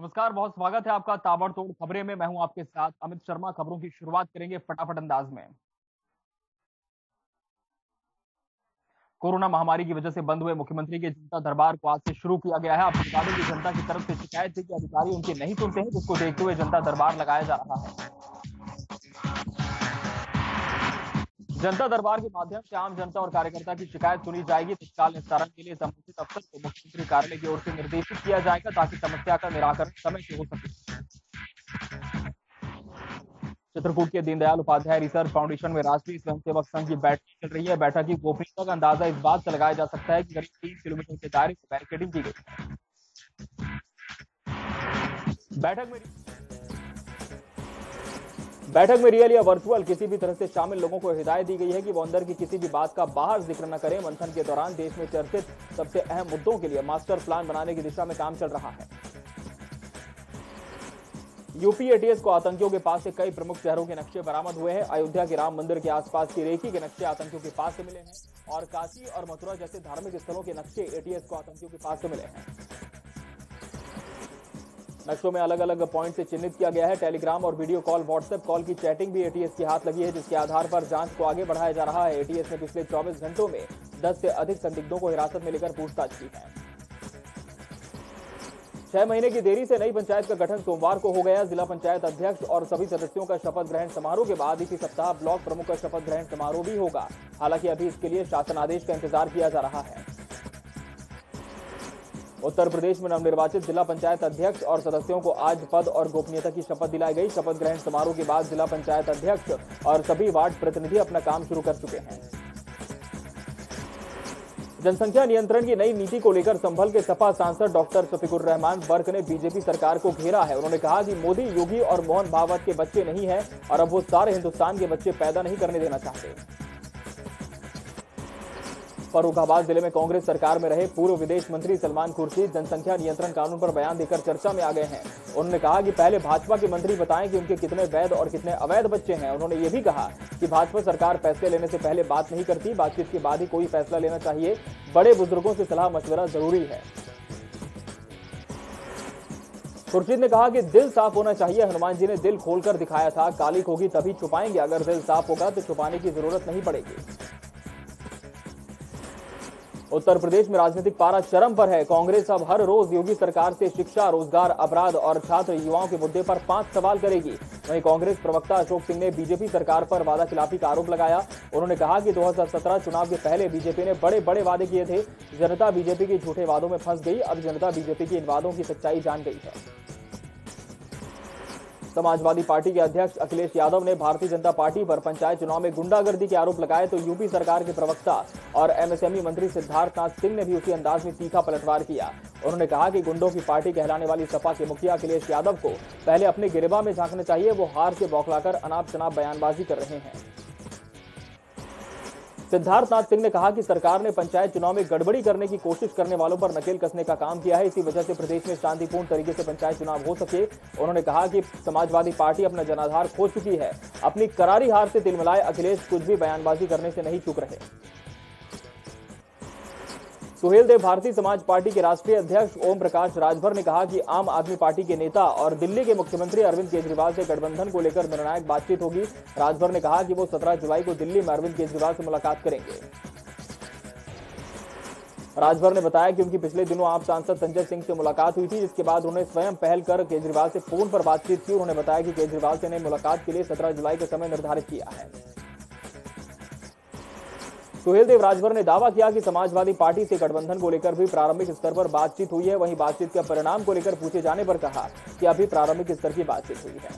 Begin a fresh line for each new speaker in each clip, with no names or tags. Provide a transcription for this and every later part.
नमस्कार बहुत स्वागत है आपका ताबड़तोड़ खबरें में मैं हूं आपके साथ अमित शर्मा खबरों की शुरुआत करेंगे फटाफट अंदाज में कोरोना महामारी की वजह से बंद हुए मुख्यमंत्री के जनता दरबार को आज से शुरू किया गया है अब बता दें कि जनता की तरफ से शिकायत थी कि अधिकारी उनके नहीं सुनते हैं जिसको देखते हुए जनता दरबार लगाया जा रहा है जनता दरबार के माध्यम से आम जनता और कार्यकर्ता की शिकायत सुनी जाएगी तत्काल निस्तारण के लिए संबंधित अफसर को मुख्यमंत्री कार्यालय की ओर से निर्देशित किया जाएगा ताकि समस्या का निराकरण समय से हो सके चित्रकूट के दीनदयाल उपाध्याय रिसर्च फाउंडेशन में राष्ट्रीय स्वयंसेवक संघ की बैठक चल रही है बैठक की गोपनीयता का अंदाजा इस बात से लगाया जा सकता है कि करीब तीन किलोमीटर के दायरे में बैरिकेडिंग की गई बैठक में बैठक में रियल या वर्चुअल किसी भी तरह से शामिल लोगों को हिदायत दी गई है कि वो अंदर की किसी भी बात का बाहर जिक्र न करें मंथन के दौरान देश में चर्चित सबसे अहम मुद्दों के लिए मास्टर प्लान बनाने की दिशा में काम चल रहा है यूपी एटीएस को आतंकियों के पास से कई प्रमुख शहरों के नक्शे बरामद हुए हैं अयोध्या के राम मंदिर के आसपास की रेखी के नक्शे आतंकियों के पास से मिले हैं और काशी और मथुरा जैसे धार्मिक स्थलों के नक्शे एटीएस को आतंकियों के पास से मिले हैं नक्शों में अलग अलग पॉइंट से चिन्हित किया गया है टेलीग्राम और वीडियो कॉल व्हाट्सएप कॉल की चैटिंग भी एटीएस के हाथ लगी है जिसके आधार पर जांच को आगे बढ़ाया जा रहा है एटीएस ने पिछले 24 घंटों में 10 से अधिक संदिग्धों को हिरासत में लेकर पूछताछ की है छह महीने की देरी से नई पंचायत का गठन सोमवार को हो गया जिला पंचायत अध्यक्ष और सभी सदस्यों का शपथ ग्रहण समारोह के बाद इसी सप्ताह ब्लॉक प्रमुख का शपथ ग्रहण समारोह भी होगा हालांकि अभी इसके लिए शासन आदेश का इंतजार किया जा रहा है उत्तर प्रदेश में नवनिर्वाचित जिला पंचायत अध्यक्ष और सदस्यों को आज पद और गोपनीयता की शपथ दिलाई गई शपथ ग्रहण समारोह के बाद जिला पंचायत अध्यक्ष और सभी वार्ड प्रतिनिधि अपना काम शुरू कर चुके हैं जनसंख्या नियंत्रण की नई नीति को लेकर संभल के सपा सांसद डॉक्टर शफिकुर रहमान बर्क ने बीजेपी सरकार को घेरा है उन्होंने कहा कि मोदी योगी और मोहन भागवत के बच्चे नहीं हैं और अब वो सारे हिंदुस्तान के बच्चे पैदा नहीं करने देना चाहते फरुखाबाद जिले में कांग्रेस सरकार में रहे पूर्व विदेश मंत्री सलमान खुर्शीद जनसंख्या नियंत्रण कानून पर बयान देकर चर्चा में आ गए हैं उन्होंने कहा कि पहले भाजपा के मंत्री बताएं कि उनके कितने वैध और कितने अवैध बच्चे हैं उन्होंने ये भी कहा कि भाजपा सरकार फैसले लेने से पहले बात नहीं करती बातचीत के बाद ही कोई फैसला लेना चाहिए बड़े बुजुर्गों से सलाह मशवरा जरूरी है खुर्शीद ने कहा कि दिल साफ होना चाहिए हनुमान जी ने दिल खोलकर दिखाया था कालिक होगी तभी छुपाएंगे अगर दिल साफ होगा तो छुपाने की जरूरत नहीं पड़ेगी उत्तर प्रदेश में राजनीतिक पारा चरम पर है कांग्रेस अब हर रोज योगी सरकार से शिक्षा रोजगार अपराध और छात्र युवाओं के मुद्दे पर पांच सवाल करेगी वहीं कांग्रेस प्रवक्ता अशोक सिंह ने बीजेपी सरकार पर वादा खिलाफी का आरोप लगाया उन्होंने कहा कि 2017 चुनाव के पहले बीजेपी ने बड़े बड़े वादे किए थे जनता बीजेपी के झूठे वादों में फंस गई अब जनता बीजेपी के इन वादों की सच्चाई जान गई है समाजवादी पार्टी के अध्यक्ष अखिलेश यादव ने भारतीय जनता पार्टी पर पंचायत चुनाव में गुंडागर्दी के आरोप लगाए तो यूपी सरकार के प्रवक्ता और एमएसएमई मंत्री सिद्धार्थनाथ सिंह ने भी उसी अंदाज में तीखा पलटवार किया उन्होंने कहा कि गुंडों की पार्टी कहलाने वाली सपा के मुखिया अखिलेश यादव को पहले अपने गिरबा में झांकना चाहिए वो हार से बौखलाकर अनाप शनाप बयानबाजी कर रहे हैं सिद्धार्थनाथ सिंह ने कहा कि सरकार ने पंचायत चुनाव में गड़बड़ी करने की कोशिश करने वालों पर नकेल कसने का काम किया है इसी वजह से प्रदेश में शांतिपूर्ण तरीके से पंचायत चुनाव हो सके उन्होंने कहा कि समाजवादी पार्टी अपना जनाधार खो चुकी है अपनी करारी हार से तिलमिलाए अखिलेश कुछ भी बयानबाजी करने से नहीं चुक रहे सुहेल देव भारतीय समाज पार्टी के राष्ट्रीय अध्यक्ष ओम प्रकाश राजभर ने कहा कि आम आदमी पार्टी के नेता और दिल्ली के मुख्यमंत्री अरविंद केजरीवाल से गठबंधन को लेकर निर्णायक बातचीत होगी राजभर ने कहा कि वो 17 जुलाई को दिल्ली में अरविंद केजरीवाल से मुलाकात करेंगे राजभर ने बताया कि उनकी पिछले दिनों आप सांसद संजय सिंह से मुलाकात हुई थी जिसके बाद उन्होंने स्वयं पहल कर केजरीवाल से फोन पर बातचीत की उन्होंने बताया कि केजरीवाल से ने मुलाकात के लिए 17 जुलाई का समय निर्धारित किया है सुहेलदेव राजभर ने दावा किया कि समाजवादी पार्टी से गठबंधन को लेकर भी प्रारंभिक स्तर पर बातचीत हुई है वहीं बातचीत के परिणाम को लेकर पूछे जाने पर कहा कि अभी प्रारंभिक स्तर की बातचीत हुई है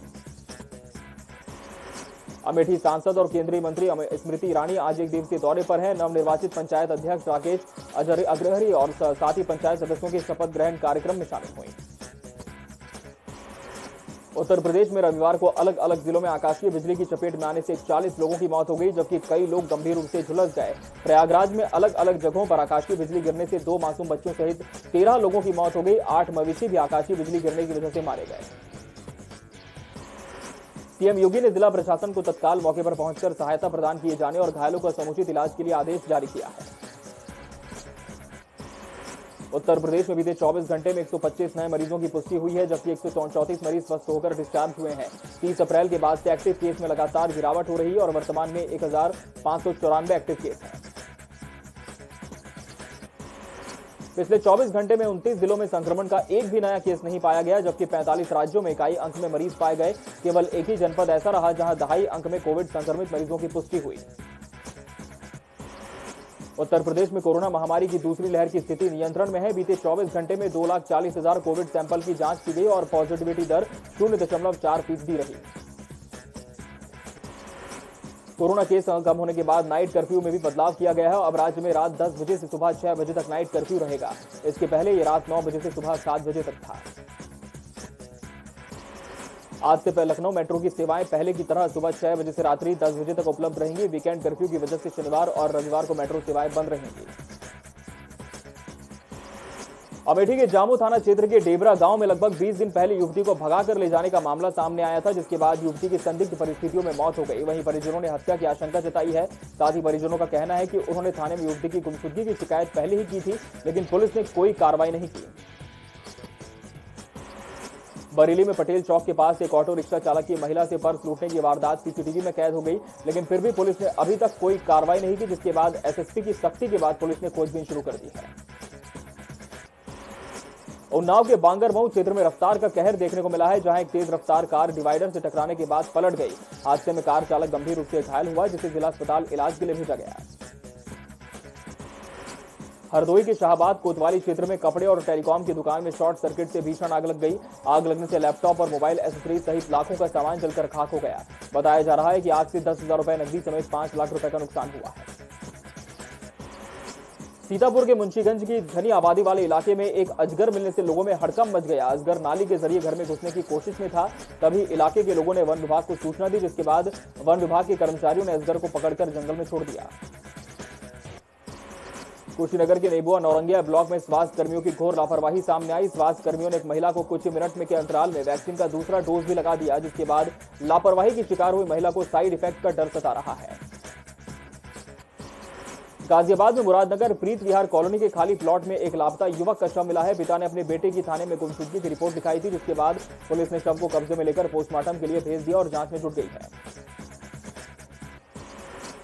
अमेठी सांसद और केंद्रीय मंत्री स्मृति ईरानी आज एक दिवसीय दौरे पर हैं नवनिर्वाचित पंचायत अध्यक्ष राकेश अग्रहरी और साथ ही पंचायत सदस्यों के शपथ ग्रहण कार्यक्रम में शामिल हुई उत्तर प्रदेश में रविवार को अलग अलग जिलों में आकाशीय बिजली की चपेट में आने से 40 लोगों की मौत हो गई जबकि कई लोग गंभीर रूप से झुलस गए प्रयागराज में अलग अलग जगहों पर आकाशीय बिजली गिरने से दो मासूम बच्चों सहित तेरह लोगों की मौत हो गई आठ मवेशी भी आकाशीय बिजली गिरने की वजह से मारे गए सीएम योगी ने जिला प्रशासन को तत्काल मौके पर पहुंचकर सहायता प्रदान किए जाने और घायलों का समुचित इलाज के लिए आदेश जारी किया है उत्तर प्रदेश में बीते 24 घंटे में 125 नए मरीजों की पुष्टि हुई है जबकि एक मरीज स्वस्थ होकर डिस्चार्ज हुए हैं तीस अप्रैल के बाद से एक्टिव केस में लगातार गिरावट हो रही है और वर्तमान में एक एक्टिव केस हैं पिछले 24 घंटे में 29 जिलों में संक्रमण का एक भी नया केस नहीं पाया गया जबकि 45 राज्यों में इकाई अंक में मरीज पाए गए केवल एक ही जनपद ऐसा रहा जहां दहाई अंक में कोविड संक्रमित मरीजों की पुष्टि हुई उत्तर प्रदेश में कोरोना महामारी की दूसरी लहर की स्थिति नियंत्रण में है बीते 24 घंटे में दो लाख चालीस हजार कोविड सैंपल की जांच की गई और पॉजिटिविटी दर शून्य दशमलव चार फीसदी रही कोरोना केस कम होने के बाद नाइट कर्फ्यू में भी बदलाव किया गया है अब राज्य में रात 10 बजे से सुबह 6 बजे तक नाइट कर्फ्यू रहेगा इसके पहले ये रात 9 बजे से सुबह 7 बजे तक था आज से पहले लखनऊ मेट्रो की सेवाएं पहले की तरह सुबह छह बजे से रात्रि दस बजे तक उपलब्ध रहेंगी वीकेंड कर्फ्यू की वजह से शनिवार और रविवार को मेट्रो सेवाएं बंद रहेंगी अमेठी के जामू थाना क्षेत्र के डेबरा गांव में लगभग 20 दिन पहले युवती को भगाकर ले जाने का मामला सामने आया था जिसके बाद युवती की संदिग्ध परिस्थितियों में मौत हो गई वहीं परिजनों ने हत्या की आशंका जताई है साथ ही परिजनों का कहना है कि उन्होंने थाने में युवती की गुमशुदगी की शिकायत पहले ही की थी लेकिन पुलिस ने कोई कार्रवाई नहीं की बरेली में पटेल चौक के पास एक ऑटो रिक्शा चालक की महिला से पर्स लूटने की वारदात सीसीटीवी में कैद हो गई लेकिन फिर भी पुलिस ने अभी तक कोई कार्रवाई नहीं की जिसके बाद एसएसपी की सख्ती के बाद पुलिस ने खोजबीन शुरू कर दी है उन्नाव के बांगरमऊ क्षेत्र में रफ्तार का कहर देखने को मिला है जहां एक तेज रफ्तार कार डिवाइडर से टकराने के बाद पलट गई हादसे में कार चालक गंभीर रूप से घायल हुआ जिसे जिला अस्पताल इलाज के लिए भेजा गया हरदोई के शाहबाद कोतवाली क्षेत्र में कपड़े और टेलीकॉम की दुकान में शॉर्ट सर्किट से भीषण आग लग गई आग लगने से लैपटॉप और मोबाइल एसेसरीज सहित लाखों का सामान जलकर खाक हो गया बताया जा रहा है कि आग से दस हजार रुपए नकदी समेत पांच लाख रुपए का नुकसान हुआ है सीतापुर के मुंशीगंज की घनी आबादी वाले इलाके में एक अजगर मिलने से लोगों में हड़कम मच गया अजगर नाली के जरिए घर में घुसने की कोशिश में था तभी इलाके के लोगों ने वन विभाग को सूचना दी जिसके बाद वन विभाग के कर्मचारियों ने अजगर को पकड़कर जंगल में छोड़ दिया कुशीनगर के नेबुआ नौरंगिया ब्लॉक में स्वास्थ्य कर्मियों की घोर लापरवाही सामने आई स्वास्थ्य कर्मियों ने एक महिला को कुछ मिनट में के अंतराल में वैक्सीन का दूसरा डोज भी लगा दिया जिसके बाद लापरवाही की शिकार हुई महिला को साइड इफेक्ट का डर सता रहा है गाजियाबाद में मुरादनगर प्रीत विहार कॉलोनी के खाली प्लॉट में एक लापता युवक का शव मिला है पिता ने अपने बेटे की थाने में गुमशुदगी की रिपोर्ट दिखाई थी जिसके बाद पुलिस ने शव को कब्जे में लेकर पोस्टमार्टम के लिए भेज दिया और जांच में जुट गई है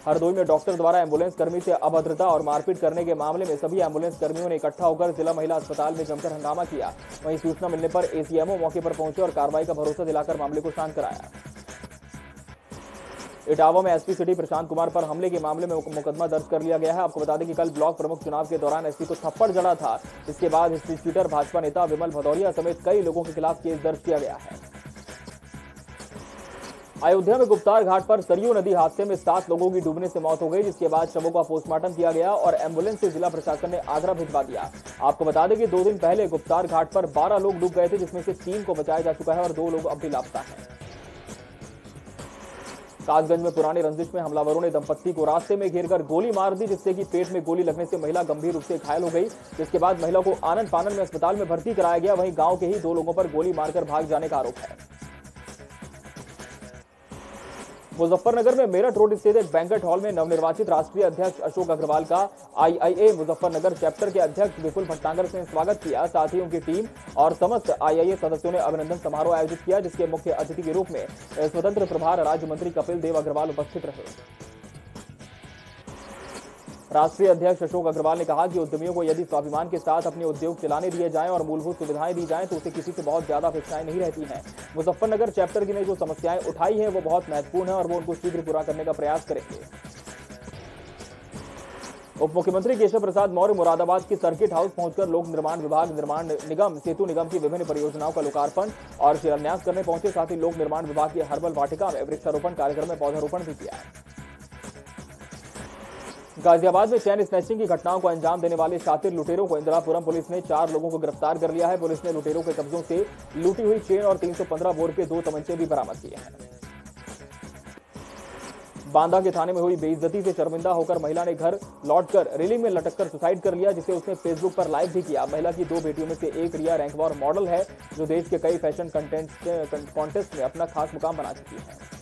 हरदोई में डॉक्टर द्वारा एम्बुलेंस कर्मी से अभद्रता और मारपीट करने के मामले में सभी एम्बुलेंस कर्मियों ने इकट्ठा होकर जिला महिला अस्पताल में जमकर हंगामा किया वहीं सूचना मिलने पर एसीएमओ मौके पर पहुंचे और कार्रवाई का भरोसा दिलाकर मामले को शांत कराया इटावा में एसपी सिटी प्रशांत कुमार पर हमले के मामले में मुकदमा दर्ज कर लिया गया है आपको बता दें कि कल ब्लॉक प्रमुख चुनाव के दौरान एसपी को थप्पड़ जड़ा था इसके बाद हिस्ट्री भाजपा नेता विमल भदौरिया समेत कई लोगों के खिलाफ केस दर्ज किया गया है अयोध्या में गुप्तार घाट पर सरयू नदी हादसे में सात लोगों की डूबने से मौत हो गई जिसके बाद शवों का पोस्टमार्टम किया गया और एम्बुलेंस से जिला प्रशासन ने आगरा भिजवा दिया आपको बता दें कि दो दिन पहले गुप्तार घाट पर 12 लोग डूब गए थे जिसमें से तीन को बचाया जा चुका है और दो लोग अब भी लापता है कासगंज में पुराने रंजिश में हमलावरों ने दंपत्ति को रास्ते में कर गोली मार दी जिससे कि पेट में गोली लगने से महिला गंभीर रूप से घायल हो गई जिसके बाद महिला को आनंद पानन में अस्पताल में भर्ती कराया गया वहीं गांव के ही दो लोगों पर गोली मारकर भाग जाने का आरोप है मुजफ्फरनगर में मेरठ रोड स्थित एक बैंकट हॉल में नवनिर्वाचित राष्ट्रीय अध्यक्ष अशोक अग्रवाल का आईआईए मुजफ्फरनगर चैप्टर के अध्यक्ष विपुल भट्टांगर ने स्वागत किया साथ ही उनकी टीम और समस्त आईआईए सदस्यों ने अभिनंदन समारोह आयोजित किया जिसके मुख्य अतिथि के रूप में स्वतंत्र प्रभार राज्य मंत्री कपिल देव अग्रवाल उपस्थित रहे राष्ट्रीय अध्यक्ष अशोक अग्रवाल ने कहा कि उद्यमियों को यदि स्वाभिमान के साथ अपने उद्योग चलाने दिए जाएं और मूलभूत सुविधाएं दी जाएं तो उसे किसी से बहुत ज्यादा अपेक्षाएं नहीं रहती हैं मुजफ्फरनगर चैप्टर की ने जो समस्याएं उठाई हैं वो बहुत महत्वपूर्ण है और वो उनको शीघ्र पूरा करने का प्रयास करेंगे उप मुख्यमंत्री केशव प्रसाद मौर्य मुरादाबाद के सर्किट हाउस पहुंचकर लोक निर्माण विभाग निर्माण निगम सेतु निगम की विभिन्न परियोजनाओं का लोकार्पण और शिलान्यास करने पहुंचे साथ ही लोक निर्माण विभाग की हर्बल वाटिका में वृक्षारोपण कार्यक्रम में पौधारोपण भी किया गाजियाबाद में चैन स्नैचिंग की घटनाओं को अंजाम देने वाले शातिर लुटेरों को इंदिरापुरम पुलिस ने चार लोगों को गिरफ्तार कर लिया है पुलिस ने लुटेरों के कब्जों से लूटी हुई चेन और 315 बोर के दो तमंचे भी बरामद किए हैं बांदा के थाने में हुई बेइज्जती से शर्मिंदा होकर महिला ने घर लौटकर रेलिंग में लटककर सुसाइड कर लिया जिसे उसने फेसबुक पर लाइव भी किया महिला की दो बेटियों में से एक रिया रैंकवार मॉडल है जो देश के कई फैशन कॉन्टेस्ट में अपना खास मुकाम बना चुकी है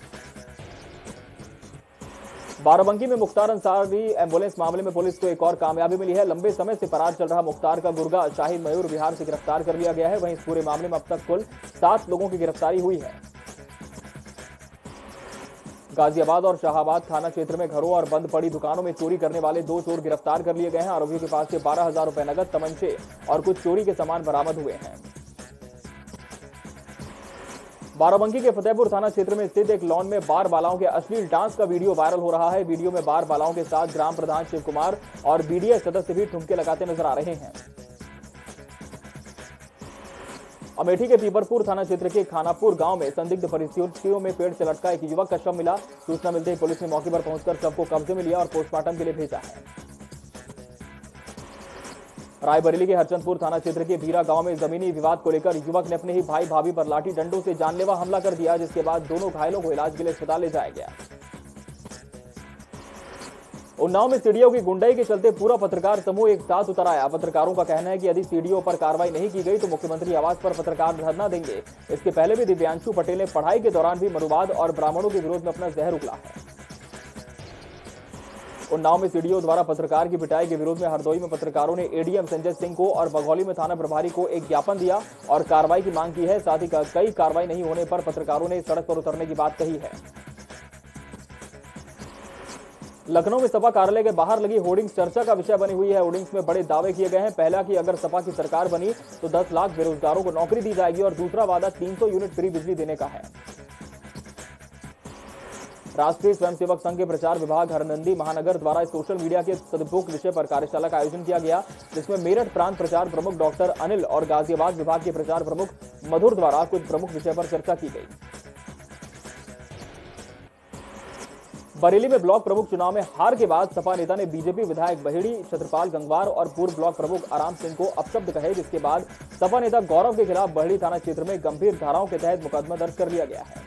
बाराबंकी में मुख्तार अंसारी एम्बुलेंस मामले में पुलिस को एक और कामयाबी मिली है लंबे समय से फरार चल रहा मुख्तार का गुर्गा शाहिद मयूर बिहार से गिरफ्तार कर लिया गया है वहीं इस पूरे मामले में अब तक कुल सात लोगों की गिरफ्तारी हुई है गाजियाबाद और शाहबाद थाना क्षेत्र में घरों और बंद पड़ी दुकानों में चोरी करने वाले दो चोर गिरफ्तार कर लिए गए हैं आरोपियों के पास से बारह हजार रुपए नगद तमंचे और कुछ चोरी के सामान बरामद हुए हैं बाराबंकी के फतेहपुर थाना क्षेत्र में स्थित एक लॉन में बार बालाओं के अश्लील डांस का वीडियो वायरल हो रहा है वीडियो में बार बालाओं के साथ ग्राम प्रधान शिव कुमार और बीडीएस सदस्य भी ठुमके लगाते नजर आ रहे हैं अमेठी के पीपरपुर थाना क्षेत्र के खानापुर गांव में संदिग्ध परिस्थितियों में पेड़ से लटका एक युवक का शव मिला सूचना मिलते ही पुलिस ने मौके पर पहुंचकर शव को कब्जे में लिया और पोस्टमार्टम के लिए भेजा है रायबरेली के हरचंदपुर थाना क्षेत्र के भीरा गांव में जमीनी विवाद को लेकर युवक ने अपने ही भाई भाभी पर लाठी डंडों से जानलेवा हमला कर दिया जिसके बाद दोनों घायलों को इलाज के लिए अस्पताल ले जाया गया उन्नाव में सीडीओ की गुंडाई के चलते पूरा पत्रकार समूह एक साथ उतर आया पत्रकारों का कहना है कि यदि सीडीओ पर कार्रवाई नहीं की गई तो मुख्यमंत्री आवास पर पत्रकार धरना देंगे इसके पहले भी दिव्यांशु पटेल ने पढ़ाई के दौरान भी मनुवाद और ब्राह्मणों के विरोध में अपना जहर उगला है उन्नाव में सीडीओ द्वारा पत्रकार की पिटाई के विरोध में हरदोई में पत्रकारों ने एडीएम संजय सिंह को और बघौली में थाना प्रभारी को एक ज्ञापन दिया और कार्रवाई की मांग की है साथ ही कई कार्रवाई नहीं होने पर पत्रकारों ने सड़क पर उतरने की बात कही है लखनऊ में सपा कार्यालय के बाहर लगी होर्डिंग्स चर्चा का विषय बनी हुई है होर्डिंग्स में बड़े दावे किए गए हैं पहला कि अगर सपा की सरकार बनी तो 10 लाख बेरोजगारों को नौकरी दी जाएगी और दूसरा वादा 300 यूनिट फ्री बिजली देने का है राष्ट्रीय स्वयंसेवक संघ के प्रचार विभाग हरनंदी महानगर द्वारा सोशल मीडिया के सदुपयोग विषय पर कार्यशाला का आयोजन किया गया जिसमें मेरठ प्रांत प्रचार प्रमुख डॉक्टर अनिल और गाजियाबाद विभाग के प्रचार प्रमुख मधुर द्वारा कुछ प्रमुख विषय पर चर्चा की गई बरेली में ब्लॉक प्रमुख चुनाव में हार के बाद सपा नेता ने बीजेपी विधायक बहेड़ी छत्रपाल गंगवार और पूर्व ब्लॉक प्रमुख आराम सिंह को अपशब्द कहे जिसके बाद सपा नेता गौरव के खिलाफ बहेड़ी थाना क्षेत्र में गंभीर धाराओं के तहत मुकदमा दर्ज कर लिया गया है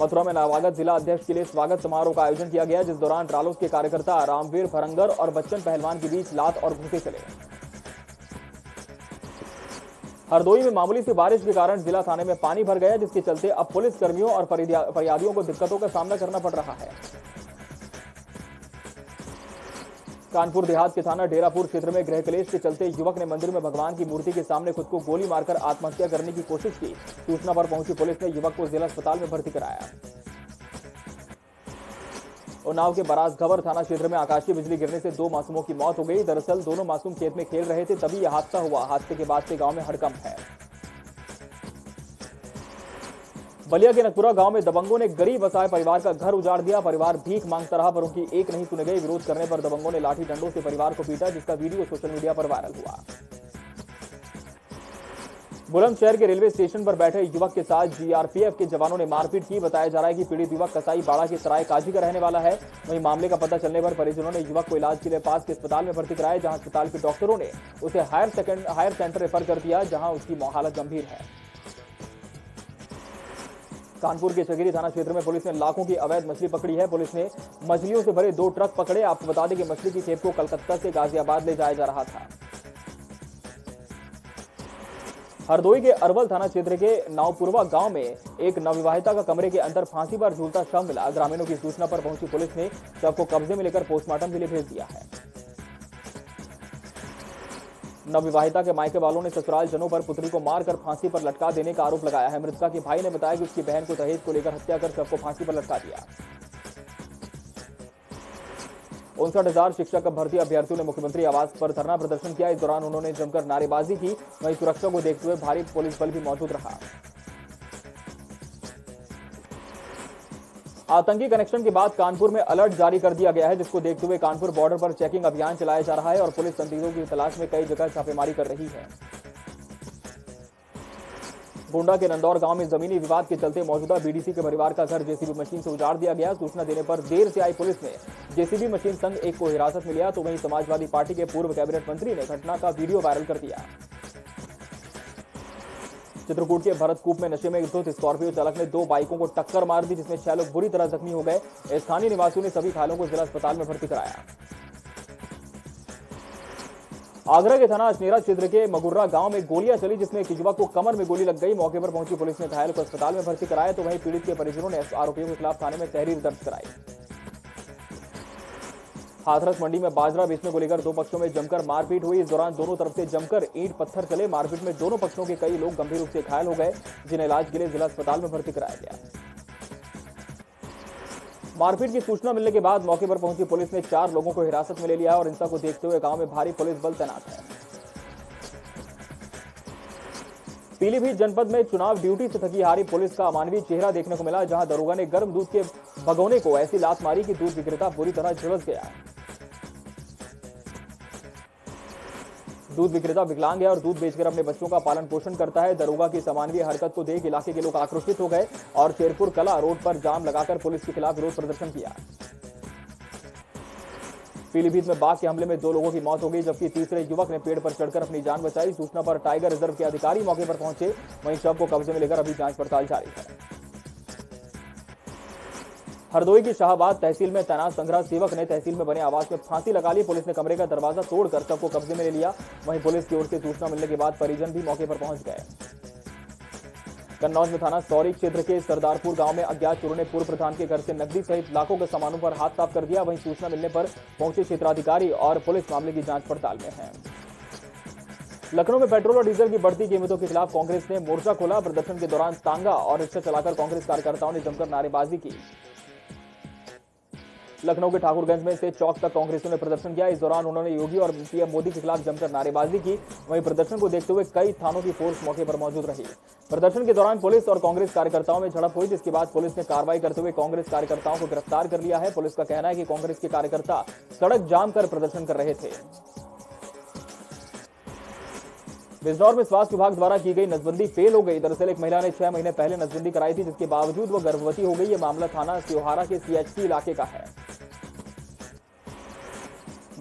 मथुरा में नवागत जिला अध्यक्ष के लिए स्वागत समारोह का आयोजन किया गया जिस दौरान रालोस के कार्यकर्ता रामवीर भरंगर और बच्चन पहलवान के बीच लात और घूसे चले हरदोई में मामूली से बारिश के कारण जिला थाने में पानी भर गया जिसके चलते अब पुलिस कर्मियों और फरियादियों को दिक्कतों का सामना करना पड़ रहा है कानपुर देहात के थाना डेरापुर क्षेत्र में गृह कलेश के चलते युवक ने मंदिर में भगवान की मूर्ति के सामने खुद को गोली मारकर आत्महत्या करने की कोशिश की सूचना पर पहुंची पुलिस ने युवक को जिला अस्पताल में भर्ती कराया उन्नाव के बराज थाना क्षेत्र में आकाशीय बिजली गिरने से दो मासूमों की मौत हो गई दरअसल दोनों मासूम खेत में खेल रहे थे तभी यह हादसा हुआ हादसे के बाद से गांव में हड़कंप है बलिया के नकपुरा गांव में दबंगों ने गरीब असहाय परिवार का घर उजाड़ दिया परिवार भीख मांगता रहा पर उनकी एक नहीं सुने गई विरोध करने पर दबंगों ने लाठी डंडों से परिवार को पीटा जिसका वीडियो सोशल मीडिया पर वायरल हुआ बुलंदशहर के रेलवे स्टेशन पर बैठे युवक के साथ जीआरपीएफ के जवानों ने मारपीट की बताया जा रहा है कि पीड़ित युवक कसाई बाड़ा के सराय काजी का रहने वाला है वहीं मामले का पता चलने पर परिजनों ने युवक को इलाज के लिए पास के अस्पताल में भर्ती कराया जहां अस्पताल के डॉक्टरों ने उसे higher second higher centre refer कर दिया जहां उसकी हालत गंभीर है कानपुर के सगीरी थाना क्षेत्र में पुलिस ने लाखों की अवैध मछली पकड़ी है पुलिस ने मछलियों से भरे दो ट्रक पकड़े आपको बता दें कि मछली की खेप को कलकत्ता से गाजियाबाद ले जाया जा रहा था हरदोई के अरवल थाना क्षेत्र के नावपुरवा गांव में एक नवविवाहिता का कमरे के अंदर फांसी पर झूलता शव मिला ग्रामीणों की सूचना पर पहुंची पुलिस ने शव को कब्जे में लेकर पोस्टमार्टम के लिए भेज दिया है नवविवाहिता के मायके वालों ने ससुराल जनों पर पुत्री को मारकर फांसी पर लटका देने का आरोप लगाया है मृतका के भाई ने बताया कि उसकी बहन को दहेज को लेकर हत्या कर सबको फांसी पर लटका दिया उनसठ हजार शिक्षक भर्ती अभ्यर्थियों ने मुख्यमंत्री आवास पर धरना प्रदर्शन किया इस दौरान उन्होंने जमकर नारेबाजी की वहीं सुरक्षा को देखते हुए भारी पुलिस बल भी मौजूद रहा आतंकी कनेक्शन के बाद कानपुर में अलर्ट जारी कर दिया गया है जिसको देखते हुए कानपुर बॉर्डर पर चेकिंग अभियान चलाया जा रहा है और पुलिस संदिग्धों की तलाश में कई जगह छापेमारी कर रही है गोंडा के नंदौर गांव में जमीनी विवाद के चलते मौजूदा बीडीसी के परिवार का घर जेसीबी मशीन से उजाड़ दिया गया सूचना देने पर देर से आई पुलिस ने जेसीबी मशीन संघ एक को हिरासत में लिया तो वहीं समाजवादी पार्टी के पूर्व कैबिनेट मंत्री ने घटना का वीडियो वायरल कर दिया चित्रकूट के भरतकूप में नशे में धुत स्कॉर्पियो चालक ने दो बाइकों को टक्कर मार दी जिसमें छह लोग बुरी तरह जख्मी हो गए स्थानीय निवासियों ने सभी घायलों को जिला अस्पताल में भर्ती कराया आगरा के थाना अजनेरा क्षेत्र के मगुर्रा गांव में गोलियां चली जिसमें एक युवक को कमर में गोली लग गई मौके पर पहुंची पुलिस ने घायल को अस्पताल में भर्ती कराया तो वहीं पीड़ित के परिजनों ने आरोपियों के खिलाफ थाने में तहरीर दर्ज कराई हाथरस मंडी में बाजरा बेचने को लेकर दो पक्षों में जमकर मारपीट हुई इस दौरान दोनों तरफ से जमकर ईंट पत्थर चले मारपीट में दोनों पक्षों के कई लोग गंभीर रूप से घायल हो गए जिन्हें इलाज के लिए जिला अस्पताल में भर्ती कराया गया मारपीट की सूचना मिलने के बाद मौके पर पहुंची पुलिस ने चार लोगों को हिरासत में ले लिया और हिंसा को देखते हुए गांव में भारी पुलिस बल तैनात है पीलीभीत जनपद में चुनाव ड्यूटी से थकी हारी पुलिस का अमानवीय चेहरा देखने को मिला जहां दरोगा ने गर्म दूध के भगोने को ऐसी लात मारी कि दूध विक्रेता बुरी तरह झुलस गया दूध विक्रेता विकलांग है और दूध बेचकर अपने बच्चों का पालन पोषण करता है दरोगा की समानवीय हरकत को देख इलाके के लोग आक्रोशित हो गए और शेरपुर कला रोड पर जाम लगाकर पुलिस के खिलाफ विरोध प्रदर्शन किया पीलीभीत में बाघ के हमले में दो लोगों की मौत हो गई जबकि तीसरे युवक ने पेड़ पर चढ़कर अपनी जान बचाई सूचना पर टाइगर रिजर्व के अधिकारी मौके पर पहुंचे वहीं शव को कब्जे में लेकर अभी जांच पड़ताल जारी है हरदोई की शाहबाद तहसील में तैनात संग्रह सेवक ने तहसील में बने आवास में फांसी लगा ली पुलिस ने कमरे का दरवाजा तोड़कर सबको कब्जे में ले लिया वहीं पुलिस की ओर से सूचना मिलने के बाद परिजन भी मौके पर पहुंच गए कन्नौज में थाना सौरी क्षेत्र के सरदारपुर गांव में अज्ञात चोरों ने पूर्व प्रधान के घर से नकदी सहित लाखों के सामानों पर हाथ साफ कर दिया वहीं सूचना मिलने पर पहुंचे क्षेत्राधिकारी और पुलिस मामले की जांच पड़ताल में है लखनऊ में पेट्रोल और डीजल की बढ़ती कीमतों के खिलाफ कांग्रेस ने मोर्चा खोला प्रदर्शन के दौरान तांगा और रिक्शा चलाकर कांग्रेस कार्यकर्ताओं ने जमकर नारेबाजी की लखनऊ के ठाकुरगंज में से चौक तक कांग्रेसियों ने प्रदर्शन किया इस दौरान उन्होंने योगी और पीएम मोदी के खिलाफ जमकर नारेबाजी की वहीं प्रदर्शन को देखते हुए कई थानों की फोर्स मौके पर मौजूद रही प्रदर्शन के दौरान पुलिस और कांग्रेस कार्यकर्ताओं में झड़प हुई जिसके बाद पुलिस ने कार्रवाई करते हुए कांग्रेस कार्यकर्ताओं को गिरफ्तार कर लिया है पुलिस का कहना है कि कांग्रेस के कार्यकर्ता सड़क जाम कर प्रदर्शन कर रहे थे बिजनौर में स्वास्थ्य विभाग द्वारा की गई नजबंदी फेल हो गई दरअसल एक महिला ने छह महीने पहले नजबंदी कराई थी जिसके बावजूद वह गर्भवती हो गई ये मामला थाना त्योहारा के सीएचसी इलाके का है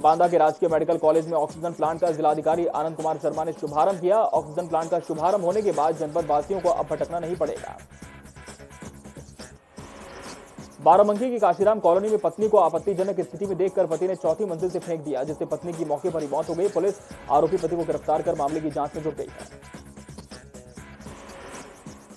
बांदा के राजकीय मेडिकल कॉलेज में ऑक्सीजन प्लांट का जिलाधिकारी आनंद कुमार शर्मा ने शुभारंभ किया ऑक्सीजन प्लांट का शुभारंभ होने के बाद जनपद वासियों को अब भटकना नहीं पड़ेगा बाराबंकी की काशीराम कॉलोनी में पत्नी को आपत्तिजनक स्थिति में देखकर पति ने चौथी मंजिल से फेंक दिया जिससे पत्नी की मौके पर ही मौत हो गई पुलिस आरोपी पति को गिरफ्तार कर मामले की जांच में जुट गई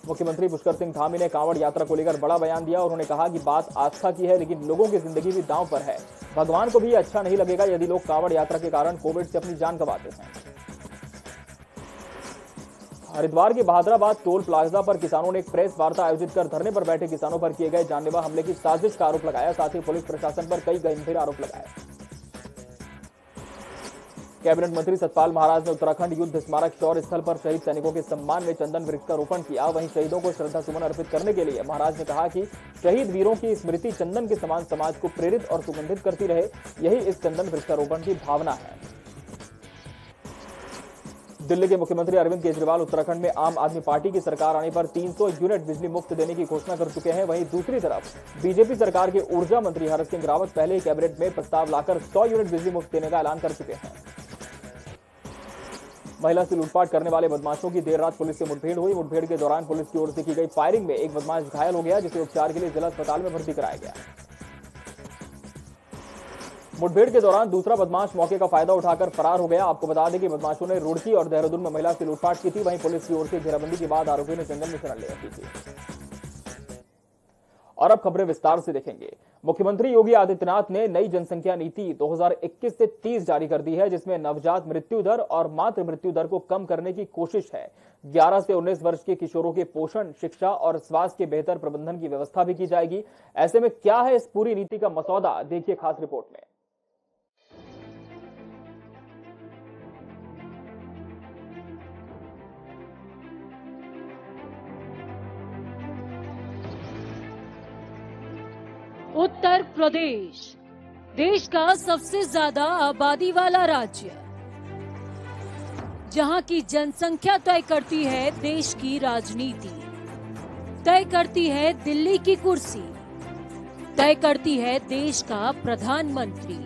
मुख्यमंत्री पुष्कर सिंह धामी ने कांवड़ यात्रा को लेकर बड़ा बयान दिया और उन्होंने कहा कि बात आस्था की है लेकिन लोगों की जिंदगी भी दांव पर है भगवान को भी अच्छा नहीं लगेगा यदि लोग कांवड़ यात्रा के कारण कोविड से अपनी जान गंवाते हैं हरिद्वार के बहादराबाद टोल प्लाजा पर किसानों ने एक प्रेस वार्ता आयोजित कर धरने पर बैठे किसानों पर किए गए जानलेवा हमले की साजिश का आरोप लगाया साथ ही पुलिस प्रशासन पर कई गंभीर आरोप लगाए कैबिनेट मंत्री सतपाल महाराज ने उत्तराखंड युद्ध स्मारक चौर स्थल पर शहीद सैनिकों के सम्मान में चंदन वृक्षारोपण किया वहीं शहीदों को श्रद्धा सुमन अर्पित करने के लिए महाराज ने कहा कि शहीद वीरों की स्मृति चंदन के समान समाज को प्रेरित और सुगंधित करती रहे यही इस चंदन वृक्षारोपण की भावना है दिल्ली के मुख्यमंत्री अरविंद केजरीवाल उत्तराखंड में आम आदमी पार्टी की सरकार आने पर 300 यूनिट बिजली मुफ्त देने की घोषणा कर चुके हैं वहीं दूसरी तरफ बीजेपी सरकार के ऊर्जा मंत्री हरक सिंह रावत पहले ही कैबिनेट में प्रस्ताव लाकर 100 यूनिट बिजली मुफ्त देने का ऐलान कर चुके हैं महिला से लूटपाट करने वाले बदमाशों की देर रात पुलिस से मुठभेड़ हुई मुठभेड़ के दौरान पुलिस की ओर से की गई फायरिंग में एक बदमाश घायल हो गया जिसे उपचार के लिए जिला अस्पताल में भर्ती कराया गया मुठभेड़ के दौरान दूसरा बदमाश मौके का फायदा उठाकर फरार हो गया आपको बता दें कि बदमाशों ने रुड़की और देहरादून में महिला से लूटपाट की थी वहीं पुलिस की ओर से घेराबंदी के बाद आरोपियों ने जंगल में शरण ले रखी थी और अब खबरें विस्तार से देखेंगे मुख्यमंत्री योगी आदित्यनाथ ने नई जनसंख्या नीति 2021 से 30 जारी कर दी है जिसमें नवजात मृत्यु दर और मातृ मृत्यु दर को कम करने की कोशिश है 11 से 19 वर्ष के किशोरों के पोषण शिक्षा और स्वास्थ्य के बेहतर प्रबंधन की व्यवस्था भी की जाएगी ऐसे में क्या है इस पूरी नीति का मसौदा देखिए खास रिपोर्ट में
उत्तर प्रदेश देश का सबसे ज्यादा आबादी वाला राज्य जहां की जनसंख्या तय करती है देश की राजनीति तय करती है दिल्ली की कुर्सी तय करती है देश का प्रधानमंत्री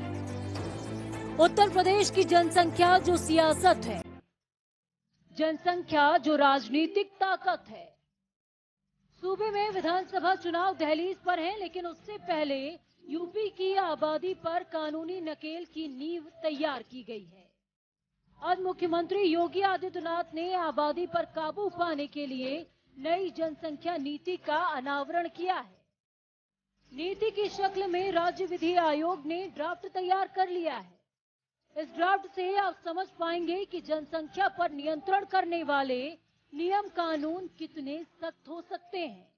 उत्तर प्रदेश की जनसंख्या जो सियासत है जनसंख्या जो राजनीतिक ताकत है सूबे में विधानसभा चुनाव दहलीज पर है लेकिन उससे पहले यूपी की आबादी पर कानूनी नकेल की नींव तैयार की गई है आज मुख्यमंत्री योगी आदित्यनाथ ने आबादी पर काबू पाने के लिए नई जनसंख्या नीति का अनावरण किया है नीति की शक्ल में राज्य विधि आयोग ने ड्राफ्ट तैयार कर लिया है इस ड्राफ्ट से आप समझ पाएंगे कि जनसंख्या पर नियंत्रण करने वाले नियम कानून कितने सख्त हो सकते हैं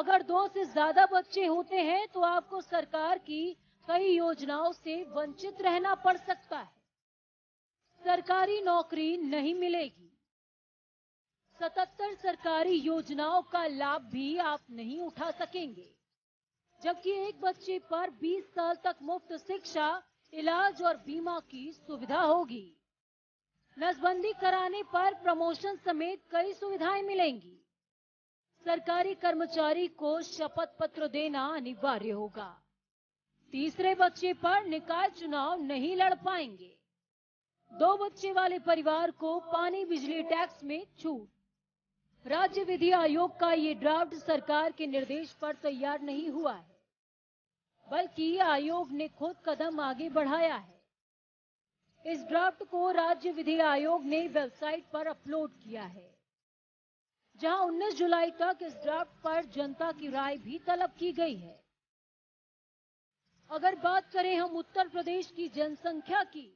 अगर दो से ज्यादा बच्चे होते हैं तो आपको सरकार की कई योजनाओं से वंचित रहना पड़ सकता है सरकारी नौकरी नहीं मिलेगी सतहत्तर सरकारी योजनाओं का लाभ भी आप नहीं उठा सकेंगे जबकि एक बच्चे पर 20 साल तक मुफ्त शिक्षा इलाज और बीमा की सुविधा होगी नसबंदी कराने पर प्रमोशन समेत कई सुविधाएं मिलेंगी सरकारी कर्मचारी को शपथ पत्र देना अनिवार्य होगा तीसरे बच्चे पर निकाय चुनाव नहीं लड़ पाएंगे दो बच्चे वाले परिवार को पानी बिजली टैक्स में छूट राज्य विधि आयोग का ये ड्राफ्ट सरकार के निर्देश पर तैयार नहीं हुआ है बल्कि आयोग ने खुद कदम आगे बढ़ाया है इस ड्राफ्ट को राज्य विधि आयोग ने वेबसाइट पर अपलोड किया है जहां 19 जुलाई तक इस ड्राफ्ट पर जनता की राय भी तलब की गई है अगर बात करें हम उत्तर प्रदेश की जनसंख्या की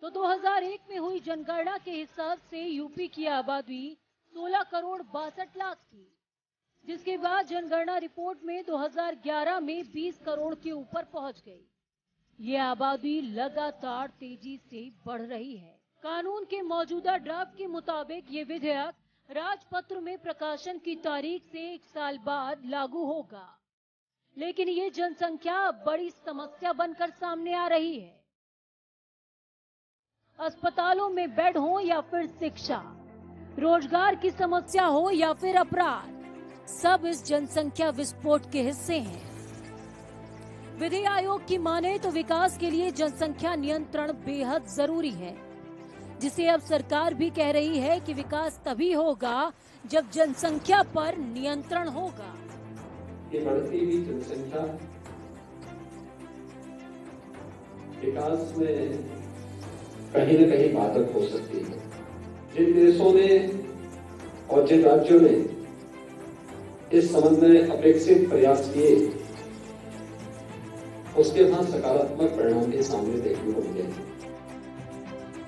तो 2001 में हुई जनगणना के हिसाब से यूपी की आबादी 16 करोड़ बासठ लाख थी जिसके बाद जनगणना रिपोर्ट में 2011 में 20 करोड़ के ऊपर पहुंच गई ये आबादी लगातार तेजी से बढ़ रही है कानून के मौजूदा ड्राफ्ट के मुताबिक ये विधेयक राजपत्र में प्रकाशन की तारीख से एक साल बाद लागू होगा लेकिन ये जनसंख्या बड़ी समस्या बनकर सामने आ रही है अस्पतालों में बेड हो या फिर शिक्षा रोजगार की समस्या हो या फिर अपराध सब इस जनसंख्या विस्फोट के हिस्से हैं विधि आयोग की माने तो विकास के लिए जनसंख्या नियंत्रण बेहद जरूरी है जिसे अब सरकार भी कह रही है कि विकास तभी होगा जब जनसंख्या पर नियंत्रण होगा
ये बढ़ती हुई जनसंख्या विकास में कहीं न कहीं बाधक हो सकती है जिन देशों ने और जिन राज्यों ने इस संबंध में अपेक्षित प्रयास किए उसके बाद सकारात्मक परिणाम के सामने देखने को मिले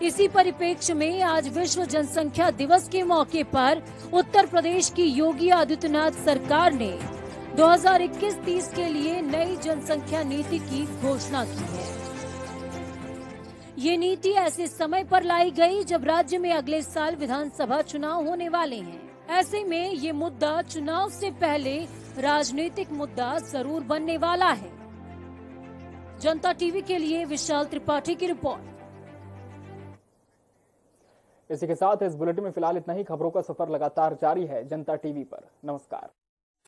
इसी परिप्रेक्ष्य में आज विश्व जनसंख्या दिवस के मौके पर उत्तर प्रदेश की योगी आदित्यनाथ सरकार ने 2021-30 के लिए नई जनसंख्या नीति की घोषणा की है ये नीति ऐसे समय पर लाई गई जब राज्य में अगले साल विधानसभा चुनाव होने वाले हैं। ऐसे में ये मुद्दा चुनाव से पहले राजनीतिक मुद्दा जरूर बनने वाला है जनता टीवी के लिए विशाल त्रिपाठी की रिपोर्ट
इसी के साथ इस बुलेटिन में फिलहाल इतना ही खबरों का सफर लगातार जारी है जनता टीवी पर नमस्कार